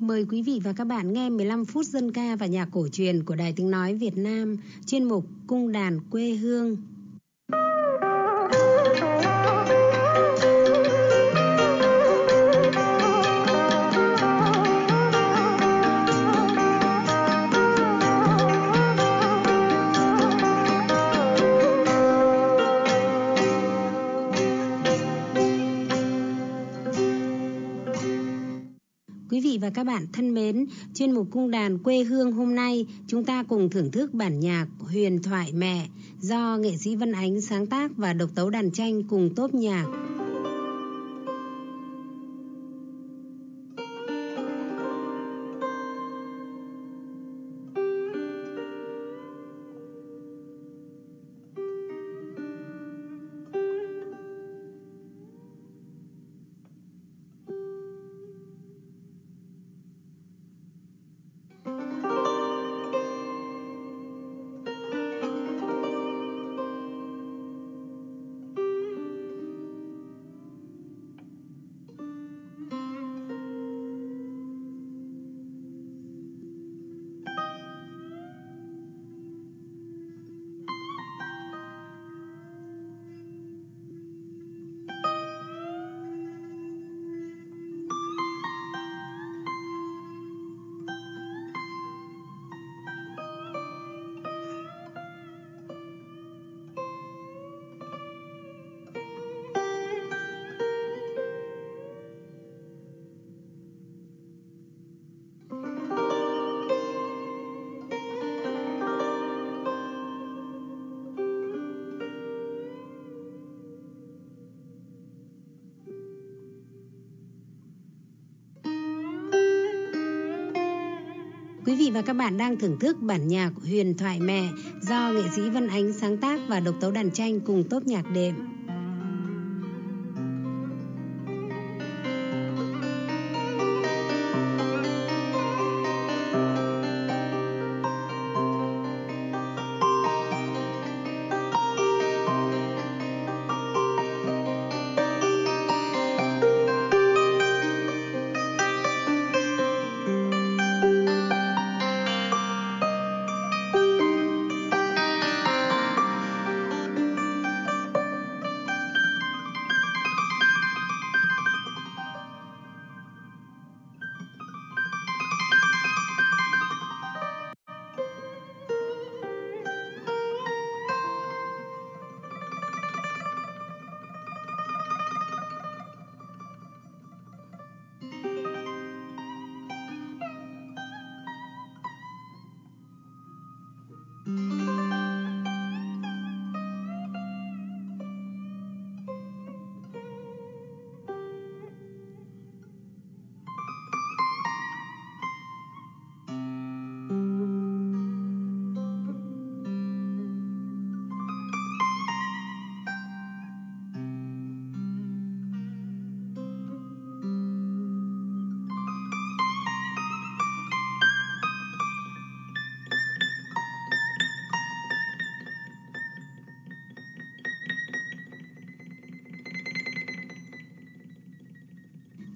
mời quý vị và các bạn nghe 15 phút dân ca và nhạc cổ truyền của Đài Tiếng Nói Việt Nam, chuyên mục Cung đàn quê hương. Quý vị và các bạn thân mến, chuyên mục cung đàn quê hương hôm nay chúng ta cùng thưởng thức bản nhạc Huyền thoại mẹ do nghệ sĩ Vân Ánh sáng tác và độc tấu đàn tranh cùng tốp nhạc. Quý vị và các bạn đang thưởng thức bản nhạc Huyền thoại mẹ do nghệ sĩ Vân Ánh sáng tác và độc tấu đàn tranh cùng tốp nhạc đệm.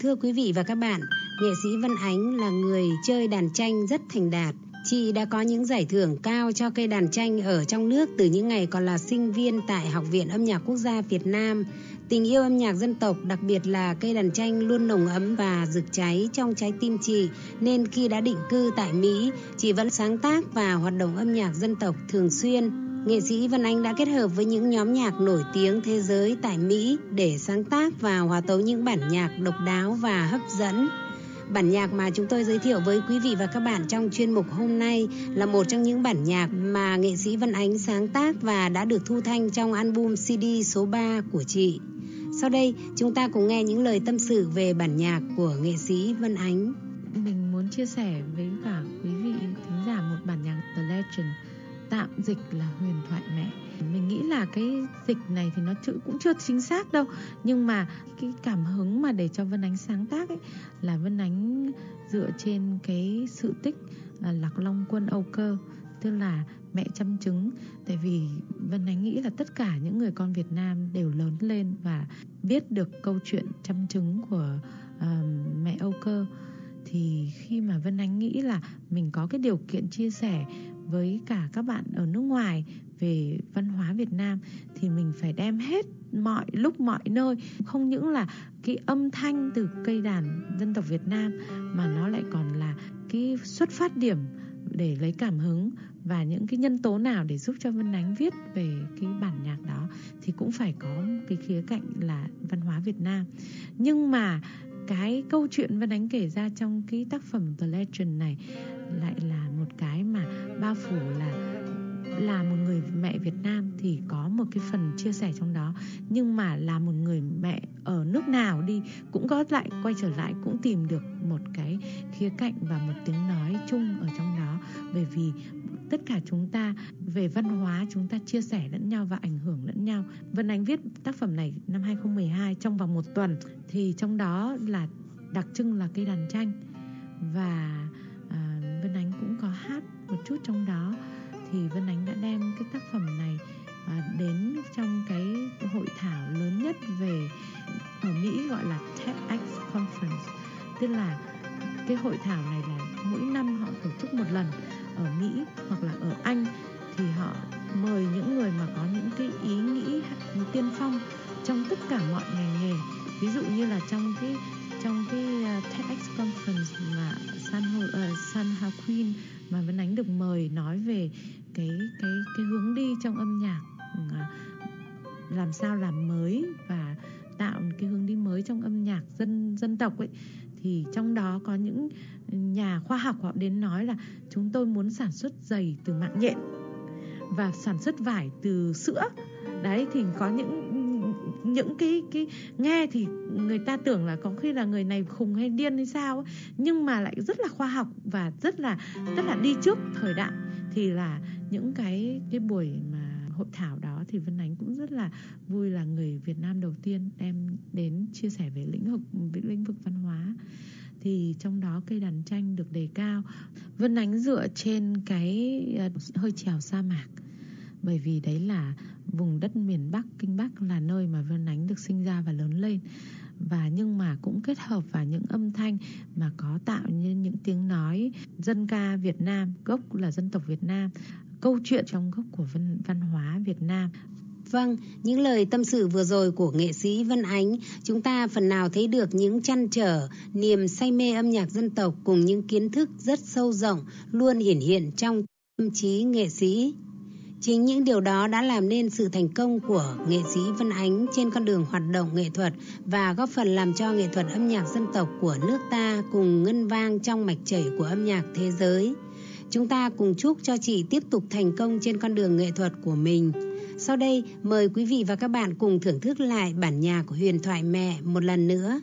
Thưa quý vị và các bạn, nghệ sĩ Vân Ánh là người chơi đàn tranh rất thành đạt. Chị đã có những giải thưởng cao cho cây đàn tranh ở trong nước từ những ngày còn là sinh viên tại Học viện Âm nhạc Quốc gia Việt Nam. Tình yêu âm nhạc dân tộc, đặc biệt là cây đàn tranh luôn nồng ấm và rực cháy trong trái tim chị, nên khi đã định cư tại Mỹ, chị vẫn sáng tác và hoạt động âm nhạc dân tộc thường xuyên. Nghệ sĩ Vân Anh đã kết hợp với những nhóm nhạc nổi tiếng thế giới tại Mỹ để sáng tác và hòa tấu những bản nhạc độc đáo và hấp dẫn. Bản nhạc mà chúng tôi giới thiệu với quý vị và các bạn trong chuyên mục hôm nay là một trong những bản nhạc mà nghệ sĩ Vân Ánh sáng tác và đã được thu thanh trong album CD số 3 của chị. Sau đây, chúng ta cùng nghe những lời tâm sự về bản nhạc của nghệ sĩ Vân Ánh. Mình muốn chia sẻ với cả quý vị thính giả một bản nhạc The Legend tạm dịch là huyền thoại mẹ. Mình nghĩ là cái dịch này thì nó chữ cũng chưa chính xác đâu. Nhưng mà cái cảm hứng mà để cho vân ánh sáng tác ấy là vân ánh dựa trên cái sự tích là lạc long quân âu cơ tức là mẹ chăm trứng tại vì vân ánh nghĩ là tất cả những người con việt nam đều lớn lên và biết được câu chuyện chăm trứng của uh, mẹ âu cơ. Thì khi mà Vân Ánh nghĩ là mình có cái điều kiện chia sẻ với cả các bạn ở nước ngoài về văn hóa Việt Nam thì mình phải đem hết mọi lúc mọi nơi không những là cái âm thanh từ cây đàn dân tộc Việt Nam mà nó lại còn là cái xuất phát điểm để lấy cảm hứng và những cái nhân tố nào để giúp cho Vân Ánh viết về cái bản nhạc đó thì cũng phải có cái khía cạnh là văn hóa Việt Nam. Nhưng mà cái câu chuyện Vân Ánh kể ra trong cái tác phẩm The Legend này lại là một cái mà bao phủ là là một người mẹ Việt Nam thì có một cái phần chia sẻ trong đó. Nhưng mà là một người mẹ ở nước nào đi cũng có lại, quay trở lại cũng tìm được một cái khía cạnh và một tiếng nói chung ở trong đó. Bởi vì tất cả chúng ta về văn hóa, chúng ta chia sẻ lẫn nhau và ảnh hưởng lẫn nhau. Vân Anh viết tác phẩm này năm 2012 trong vòng một tuần. Thì trong đó là đặc trưng là cây đàn tranh. Và Vân Ánh cũng có hát một chút trong đó. Thì Vân Ánh đã đem cái tác phẩm này à, đến trong cái hội thảo lớn nhất về ở Mỹ gọi là TEDx Conference. Tức là cái hội thảo này là mỗi năm họ tổ chức một lần ở Mỹ hoặc là ở Anh. Thì họ mời những người mà có những cái ý nghĩ tiên phong trong tất cả mọi ngành nghề. Ví dụ như là trong cái trong cái à, TEDx conference mà San uh, San Joaquin mà Vân Ánh được mời nói về cái cái cái hướng đi trong âm nhạc ừ, à, làm sao làm mới và tạo cái hướng đi mới trong âm nhạc dân dân tộc ấy thì trong đó có những nhà khoa học họ đến nói là chúng tôi muốn sản xuất giày từ mạng nhện và sản xuất vải từ sữa. Đấy thì có những những cái cái, nghe thì người ta tưởng là có khi là người này khùng hay điên hay sao ấy. nhưng mà lại rất là khoa học và rất là rất là đi trước thời đại. Thì là những cái cái buổi mà hội thảo đó thì Vân Ánh cũng rất là vui là người Việt Nam đầu tiên em đến chia sẻ về lĩnh vực, về lĩnh vực văn hóa. Thì trong đó cây đàn tranh được đề cao. Vân Ánh dựa trên cái ờ, hơi trèo sa mạc bởi vì đấy là vùng đất miền Bắc Kinh Bắc là nơi mà Vân Ánh được sinh ra và lớn lên và nhưng mà cũng kết hợp vào những âm thanh mà có tạo như những tiếng nói dân ca Việt Nam gốc là dân tộc Việt Nam câu chuyện trong gốc của văn, văn hóa Việt Nam Vâng, những lời tâm sự vừa rồi của nghệ sĩ Vân Ánh, chúng ta phần nào thấy được những chăn trở, niềm say mê âm nhạc dân tộc cùng những kiến thức rất sâu rộng luôn hiển hiện trong tâm trí nghệ sĩ. Chính những điều đó đã làm nên sự thành công của nghệ sĩ Vân Ánh trên con đường hoạt động nghệ thuật và góp phần làm cho nghệ thuật âm nhạc dân tộc của nước ta cùng ngân vang trong mạch chảy của âm nhạc thế giới. Chúng ta cùng chúc cho chị tiếp tục thành công trên con đường nghệ thuật của mình. Sau đây, mời quý vị và các bạn cùng thưởng thức lại bản nhạc của huyền thoại mẹ một lần nữa.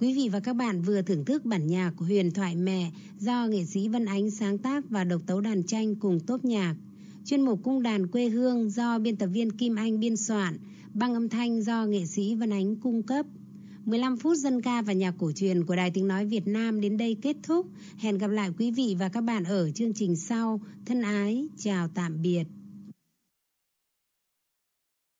Quý vị và các bạn vừa thưởng thức bản nhạc của Huyền Thoại Mẹ do nghệ sĩ Vân Ánh sáng tác và độc tấu đàn tranh cùng Tốp nhạc. Chuyên mục Cung đàn quê hương do biên tập viên Kim Anh biên soạn, băng âm thanh do nghệ sĩ Vân Ánh cung cấp. 15 phút dân ca và nhạc cổ truyền của Đài Tiếng Nói Việt Nam đến đây kết thúc. Hẹn gặp lại quý vị và các bạn ở chương trình sau. Thân ái, chào tạm biệt.